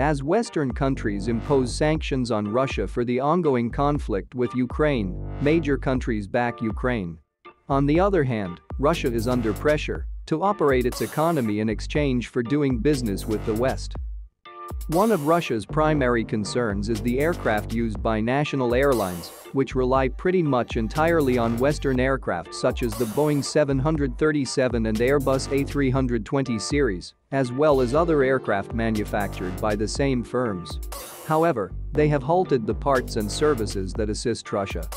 As Western countries impose sanctions on Russia for the ongoing conflict with Ukraine, major countries back Ukraine. On the other hand, Russia is under pressure to operate its economy in exchange for doing business with the West. One of Russia's primary concerns is the aircraft used by national airlines, which rely pretty much entirely on Western aircraft such as the Boeing 737 and Airbus A320 series, as well as other aircraft manufactured by the same firms. However, they have halted the parts and services that assist Russia.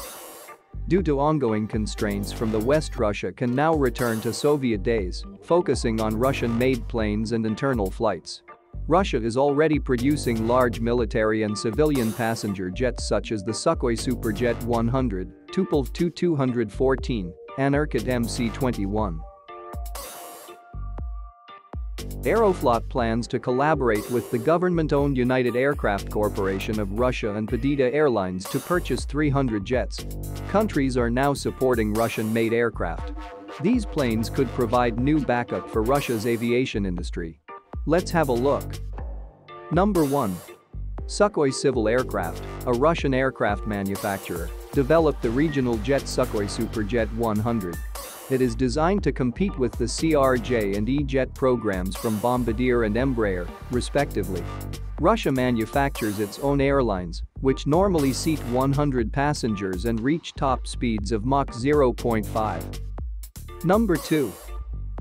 Due to ongoing constraints from the West Russia can now return to Soviet days, focusing on Russian-made planes and internal flights. Russia is already producing large military and civilian passenger jets such as the Sukhoi Superjet 100, Tupolev Tu-214, and Irkut MC-21. Aeroflot plans to collaborate with the government-owned United Aircraft Corporation of Russia and Pobeda Airlines to purchase 300 jets. Countries are now supporting Russian-made aircraft. These planes could provide new backup for Russia's aviation industry. Let's have a look. Number 1. Sukhoi Civil Aircraft, a Russian aircraft manufacturer, developed the regional jet Sukhoi Superjet 100. It is designed to compete with the CRJ and E-Jet programs from Bombardier and Embraer, respectively. Russia manufactures its own airlines, which normally seat 100 passengers and reach top speeds of Mach 0.5. Number 2.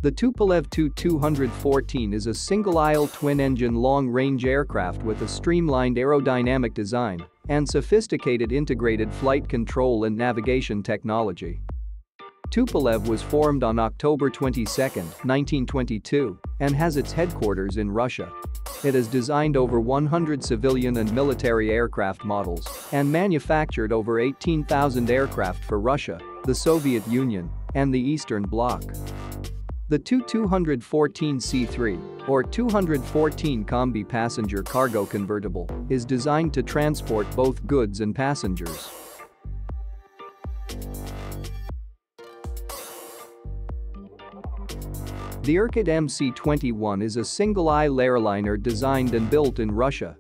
The Tupolev Tu-214 is a single-aisle twin-engine long-range aircraft with a streamlined aerodynamic design and sophisticated integrated flight control and navigation technology. Tupolev was formed on October 22, 1922, and has its headquarters in Russia. It has designed over 100 civilian and military aircraft models and manufactured over 18,000 aircraft for Russia, the Soviet Union, and the Eastern Bloc. The Tu-214C3, or 214 Combi passenger cargo convertible, is designed to transport both goods and passengers. The Irkut MC-21 is a single-aisle airliner designed and built in Russia.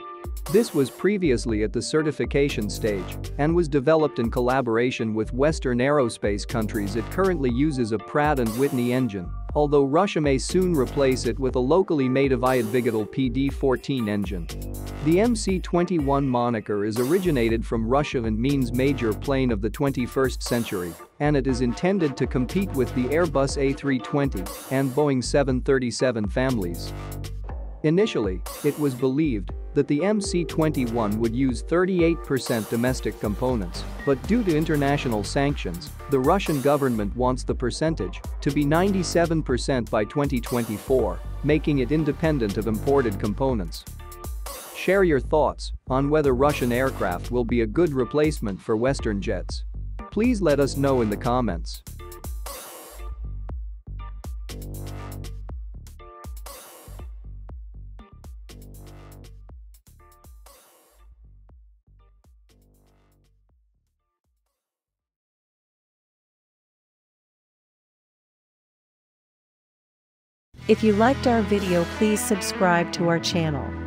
This was previously at the certification stage and was developed in collaboration with Western aerospace countries it currently uses a Pratt & Whitney engine although Russia may soon replace it with a locally made Aviadvigatel PD-14 engine. The MC-21 moniker is originated from Russia and means major plane of the 21st century, and it is intended to compete with the Airbus A320 and Boeing 737 families. Initially, it was believed that the MC-21 would use 38% domestic components, but due to international sanctions, the Russian government wants the percentage to be 97% by 2024, making it independent of imported components. Share your thoughts on whether Russian aircraft will be a good replacement for Western jets. Please let us know in the comments. If you liked our video please subscribe to our channel.